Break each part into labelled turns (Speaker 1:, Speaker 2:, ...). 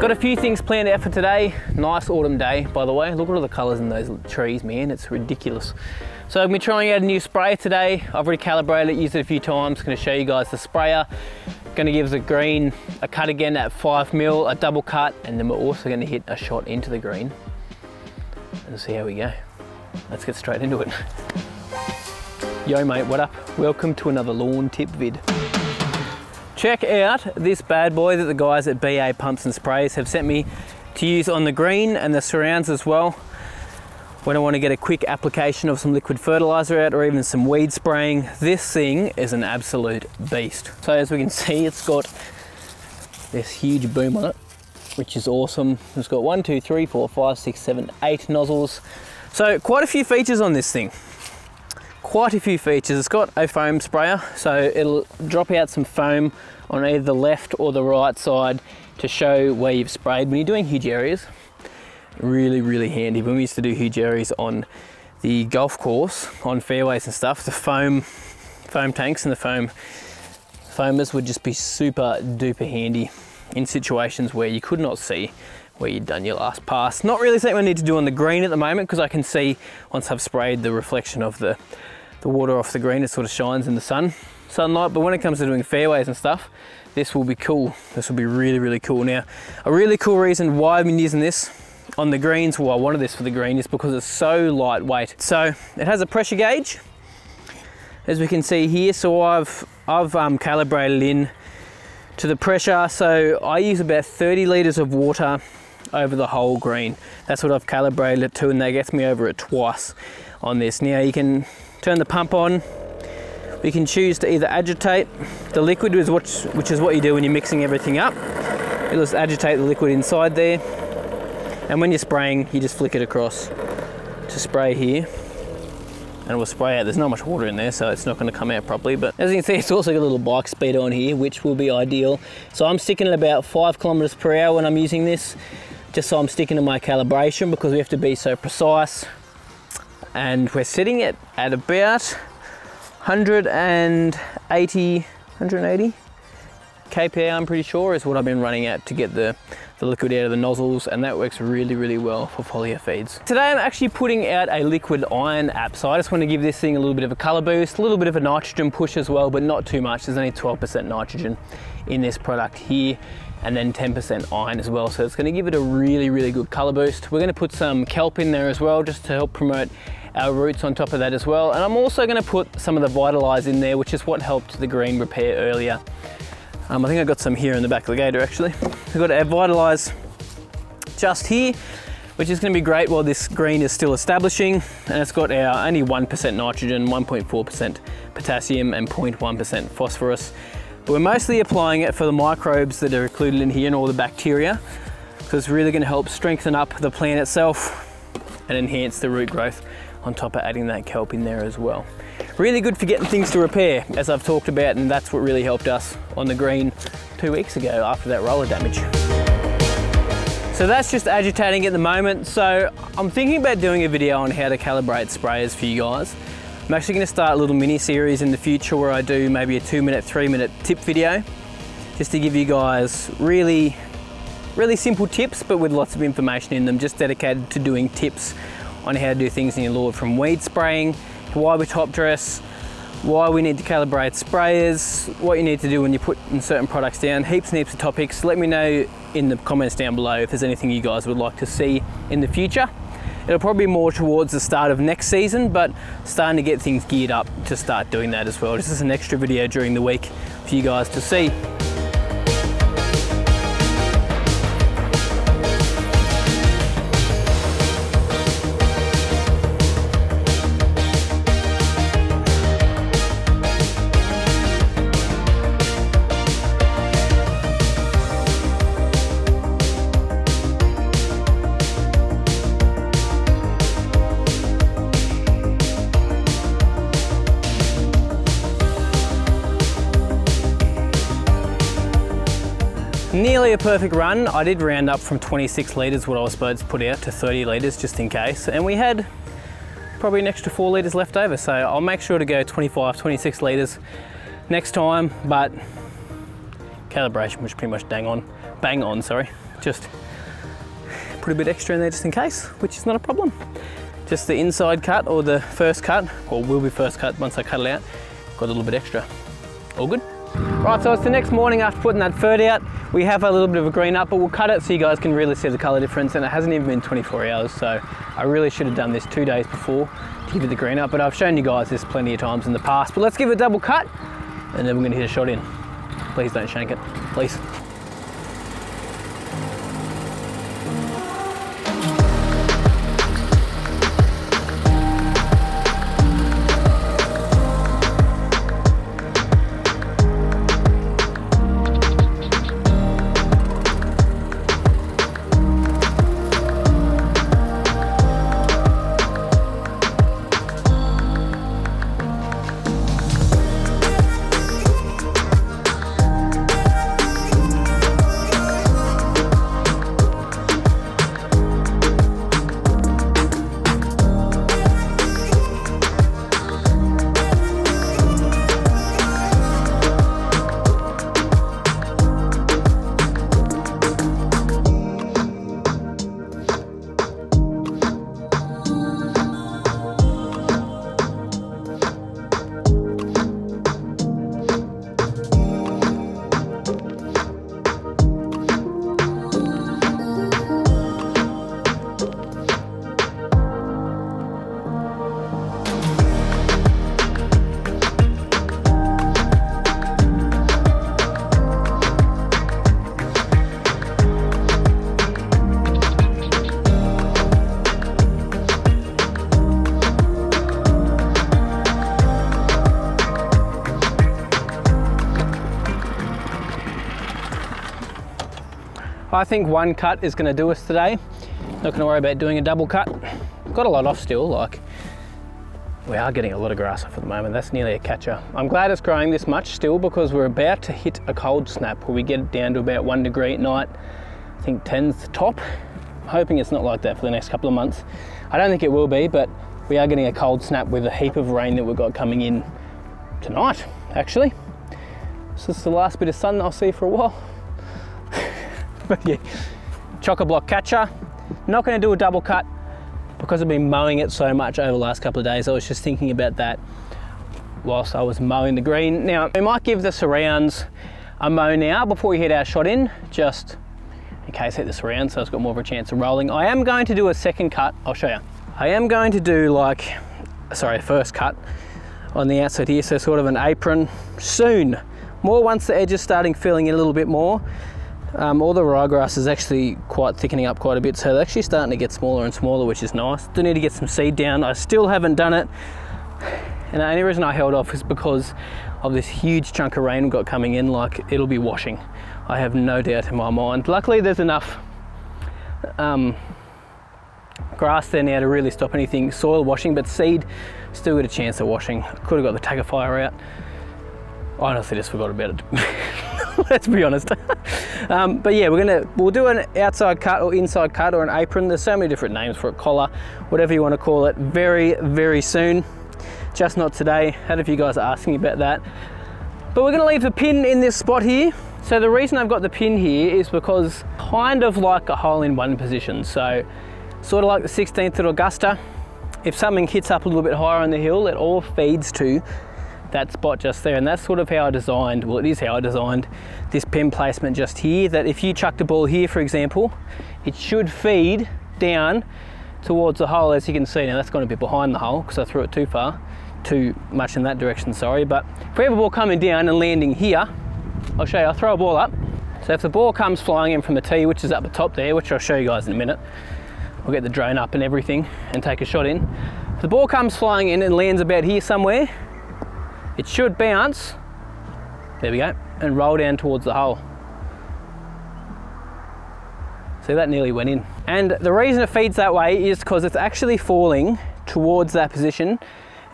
Speaker 1: Got a few things planned out for today. Nice autumn day, by the way. Look at all the colours in those trees, man. It's ridiculous. So I'm gonna be trying out a new sprayer today. I've recalibrated it, used it a few times. Going to show you guys the sprayer. Going to give the green a cut again at five mil, a double cut, and then we're also going to hit a shot into the green and see how we go. Let's get straight into it. Yo mate, what up? Welcome to another lawn tip vid. Check out this bad boy that the guys at BA Pumps and Sprays have sent me to use on the green and the surrounds as well when I want to get a quick application of some liquid fertilizer out or even some weed spraying. This thing is an absolute beast. So as we can see, it's got this huge boom on it, which is awesome. It's got one, two, three, four, five, six, seven, eight nozzles. So quite a few features on this thing. Quite a few features. It's got a foam sprayer, so it'll drop out some foam on either the left or the right side to show where you've sprayed when you're doing huge areas really, really handy. When we used to do huge areas on the golf course, on fairways and stuff, the foam, foam tanks and the foam foamers would just be super duper handy in situations where you could not see where you'd done your last pass. Not really something I need to do on the green at the moment because I can see once I've sprayed the reflection of the, the water off the green, it sort of shines in the sun, sunlight. But when it comes to doing fairways and stuff, this will be cool. This will be really, really cool. Now, a really cool reason why I've been using this on the greens, well I wanted this for the green, is because it's so lightweight. So it has a pressure gauge, as we can see here. So I've, I've um, calibrated in to the pressure. So I use about 30 litres of water over the whole green. That's what I've calibrated it to and that gets me over it twice on this. Now you can turn the pump on. We can choose to either agitate the liquid, which is what you do when you're mixing everything up. It'll just agitate the liquid inside there and when you're spraying, you just flick it across to spray here and it will spray out. There's not much water in there, so it's not gonna come out properly. But as you can see, it's also got a little bike speed on here, which will be ideal. So I'm sticking at about five kilometers per hour when I'm using this, just so I'm sticking to my calibration because we have to be so precise. And we're sitting it at about 180, 180 kPa, I'm pretty sure, is what I've been running at to get the the liquid out of the nozzles and that works really, really well for foliar feeds. Today I'm actually putting out a liquid iron app, so I just want to give this thing a little bit of a color boost, a little bit of a nitrogen push as well, but not too much. There's only 12% nitrogen in this product here and then 10% iron as well. So it's gonna give it a really, really good color boost. We're gonna put some kelp in there as well, just to help promote our roots on top of that as well. And I'm also gonna put some of the Vitalize in there, which is what helped the green repair earlier. Um, I think I got some here in the back of the gator actually. We've got our Vitalize just here, which is gonna be great while this green is still establishing. And it's got our only 1% nitrogen, 1.4% potassium and 0.1% phosphorus. But we're mostly applying it for the microbes that are included in here and all the bacteria. So it's really gonna help strengthen up the plant itself and enhance the root growth on top of adding that kelp in there as well. Really good for getting things to repair, as I've talked about, and that's what really helped us on the green two weeks ago after that roller damage. So that's just agitating at the moment. So I'm thinking about doing a video on how to calibrate sprayers for you guys. I'm actually gonna start a little mini series in the future where I do maybe a two minute, three minute tip video, just to give you guys really, really simple tips, but with lots of information in them, just dedicated to doing tips on how to do things in your lawn from weed spraying, why we top dress, why we need to calibrate sprayers, what you need to do when you put certain products down, heaps and heaps of topics. Let me know in the comments down below if there's anything you guys would like to see in the future. It'll probably be more towards the start of next season, but starting to get things geared up to start doing that as well. This is an extra video during the week for you guys to see. Nearly a perfect run. I did round up from 26 litres what I was supposed to put out to 30 litres just in case. And we had probably an extra four litres left over. So I'll make sure to go 25, 26 litres next time. But calibration was pretty much dang on, bang on, sorry. just put a bit extra in there just in case, which is not a problem. Just the inside cut or the first cut, or will be first cut once I cut it out, got a little bit extra. All good? Right, so it's the next morning after putting that fert out. We have a little bit of a green up, but we'll cut it so you guys can really see the color difference. And it hasn't even been 24 hours, so I really should have done this two days before to give it the green up. But I've shown you guys this plenty of times in the past. But let's give it a double cut, and then we're gonna hit a shot in. Please don't shank it, please. I think one cut is gonna do us today. Not gonna worry about doing a double cut. Got a lot off still, like we are getting a lot of grass off at the moment. That's nearly a catcher. I'm glad it's growing this much still because we're about to hit a cold snap where we get it down to about one degree at night. I think 10's the top. I'm hoping it's not like that for the next couple of months. I don't think it will be, but we are getting a cold snap with a heap of rain that we've got coming in tonight, actually. This is the last bit of sun I'll see for a while. But yeah, chock-a-block catcher. Not gonna do a double cut because I've been mowing it so much over the last couple of days. I was just thinking about that whilst I was mowing the green. Now, we might give the surrounds a mow now before we hit our shot in, just in case hit the surround so it's got more of a chance of rolling. I am going to do a second cut, I'll show you. I am going to do like, sorry, first cut on the outside here, so sort of an apron soon. More once the edge is starting filling in a little bit more. Um, all the ryegrass is actually quite thickening up quite a bit, so they're actually starting to get smaller and smaller, which is nice. Do need to get some seed down. I still haven't done it, and the only reason I held off is because of this huge chunk of rain we've got coming in, like it'll be washing. I have no doubt in my mind. Luckily there's enough um, grass there now to really stop anything soil washing, but seed still got a chance of washing. Could have got the tackifier out. I honestly just forgot about it. Let's be honest. um, but yeah, we're gonna we'll do an outside cut or inside cut or an apron. There's so many different names for a collar, whatever you want to call it. Very very soon. Just not today. Had a few guys asking about that. But we're gonna leave the pin in this spot here. So the reason I've got the pin here is because kind of like a hole in one position. So sort of like the 16th at Augusta. If something hits up a little bit higher on the hill, it all feeds to that spot just there and that's sort of how I designed well it is how I designed this pin placement just here that if you chucked a ball here for example it should feed down towards the hole as you can see. Now that's going to be behind the hole because I threw it too far too much in that direction sorry but if we have a ball coming down and landing here I'll show you I'll throw a ball up. So if the ball comes flying in from the tee which is up the top there which I'll show you guys in a minute I'll get the drone up and everything and take a shot in. If the ball comes flying in and lands about here somewhere it should bounce, there we go, and roll down towards the hole. See, that nearly went in. And the reason it feeds that way is because it's actually falling towards that position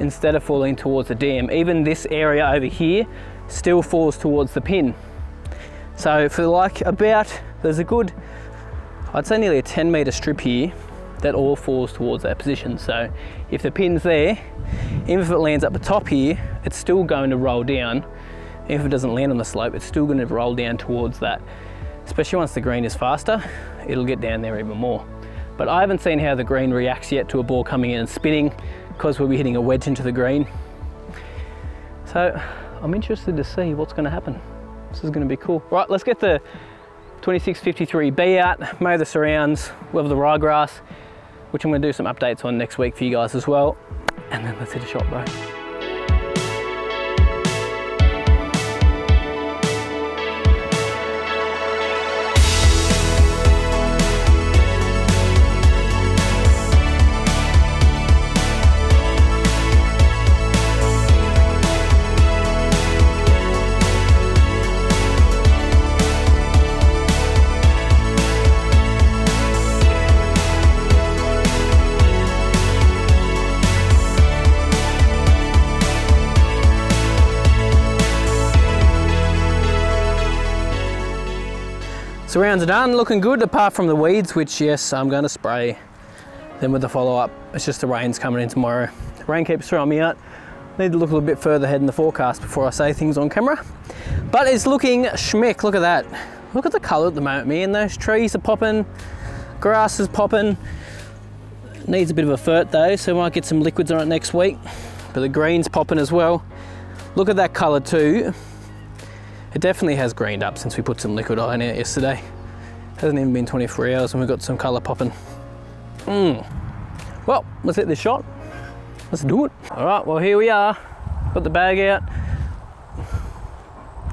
Speaker 1: instead of falling towards the dam. Even this area over here still falls towards the pin. So for like about, there's a good, I'd say nearly a 10 meter strip here that all falls towards that position. So if the pin's there, even if it lands up the top here, it's still going to roll down. If it doesn't land on the slope, it's still going to roll down towards that especially once the green is faster, it'll get down there even more. But I haven't seen how the green reacts yet to a ball coming in and spinning because we'll be hitting a wedge into the green. So I'm interested to see what's going to happen. This is going to be cool. Right, let's get the 2653B out, mow the surrounds, we'll the ryegrass, which I'm going to do some updates on next week for you guys as well. And then let's hit a shot, bro. Surrounds are done, looking good apart from the weeds, which yes, I'm going to spray them with the follow-up. It's just the rain's coming in tomorrow. Rain keeps throwing me out. Need to look a little bit further ahead in the forecast before I say things on camera. But it's looking schmick, look at that. Look at the colour at the moment, man. Those trees are popping, grass is popping. Needs a bit of a fert though, so I might get some liquids on it next week. But the green's popping as well. Look at that colour too. It definitely has greened up since we put some liquid on it yesterday. Hasn't even been 24 hours and we've got some colour popping. Mm. Well, let's hit this shot. Let's do it. All right, well here we are. Got the bag out.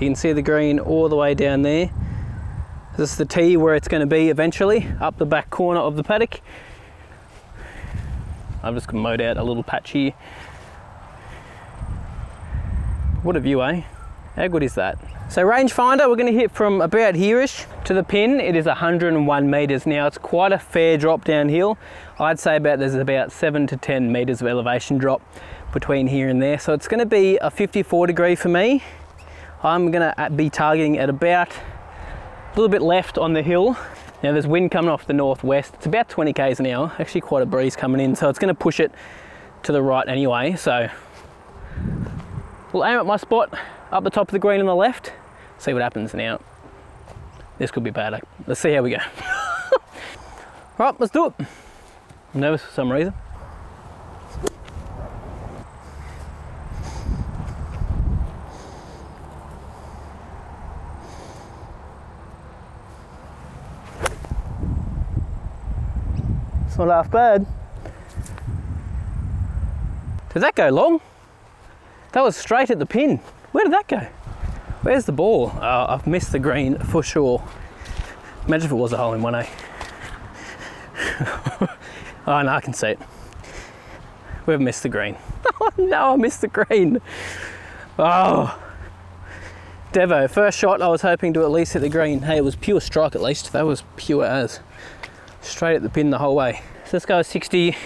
Speaker 1: You can see the green all the way down there. This is the tee where it's going to be eventually, up the back corner of the paddock. I've just mowed out a little patch here. What a view, eh? How good is that? So rangefinder, we're going to hit from about here-ish to the pin. It is 101 meters. Now it's quite a fair drop downhill. I'd say about there's about seven to 10 meters of elevation drop between here and there. So it's going to be a 54 degree for me. I'm going to uh, be targeting at about a little bit left on the hill. Now there's wind coming off the northwest. It's about 20 k's an hour. Actually quite a breeze coming in. So it's going to push it to the right anyway. So we'll aim at my spot up the top of the green on the left. See what happens now. This could be bad. Let's see how we go. right, let's do it. I'm nervous for some reason. It's not half bad. Did that go long? That was straight at the pin. Where did that go? Where's the ball? Oh, I've missed the green for sure. Imagine if it was a hole in one, eh? oh, no, I can see it. We've missed the green. Oh, no, I missed the green. Oh. Devo, first shot, I was hoping to at least hit the green. Hey, it was pure strike at least. That was pure as. Straight at the pin the whole way. So let's go 60.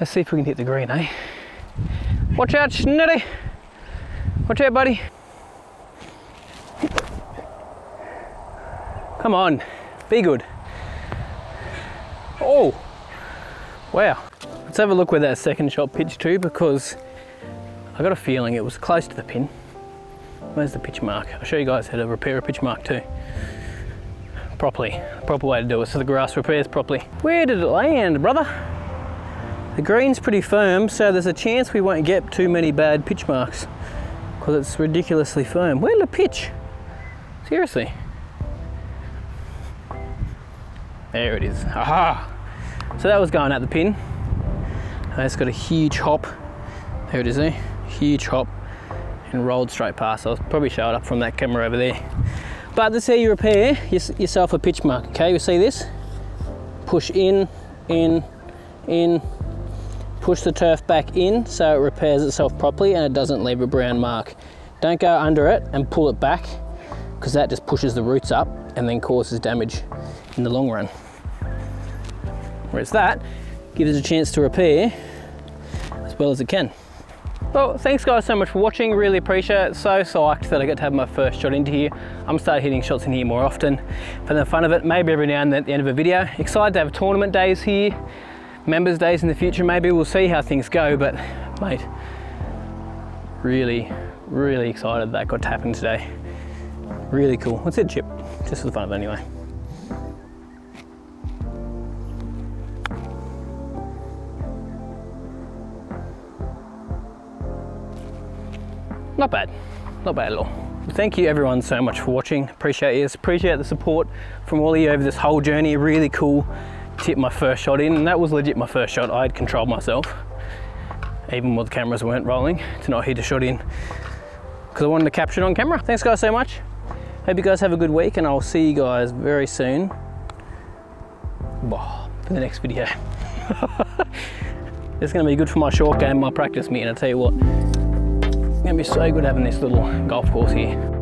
Speaker 1: Let's see if we can hit the green, eh? Watch out, Schnitty. Watch out, buddy. Come on, be good. Oh, wow. Let's have a look where that second shot pitched to because I got a feeling it was close to the pin. Where's the pitch mark? I'll show you guys how to repair a pitch mark too. Properly, proper way to do it so the grass repairs properly. Where did it land, brother? The green's pretty firm, so there's a chance we won't get too many bad pitch marks because it's ridiculously firm. Where the pitch? Seriously. There it is. Aha! So that was going at the pin. it's got a huge hop. There it is. Eh? Huge hop and rolled straight past. I'll probably show it up from that camera over there. But this how you repair yourself a pitch mark. Okay, you see this? Push in, in, in, Push the turf back in so it repairs itself properly and it doesn't leave a brown mark. Don't go under it and pull it back because that just pushes the roots up and then causes damage in the long run. Whereas that gives it a chance to repair as well as it can. Well, thanks guys so much for watching, really appreciate it. So psyched that I get to have my first shot into here. I'm start hitting shots in here more often for the fun of it, maybe every now and then at the end of a video. Excited to have tournament days here members days in the future maybe we'll see how things go but mate really really excited that got to happen today really cool what's it chip just for the fun of it anyway. Not bad, not bad at all. Thank you everyone so much for watching. Appreciate you. Appreciate the support from all of you over this whole journey. Really cool. Tip my first shot in, and that was legit my first shot. I had controlled myself, even while the cameras weren't rolling, to not hit a shot in because I wanted to capture it on camera. Thanks guys so much. Hope you guys have a good week, and I'll see you guys very soon for the next video. it's going to be good for my short game, my practice meeting. I tell you what, it's to be so good having this little golf course here.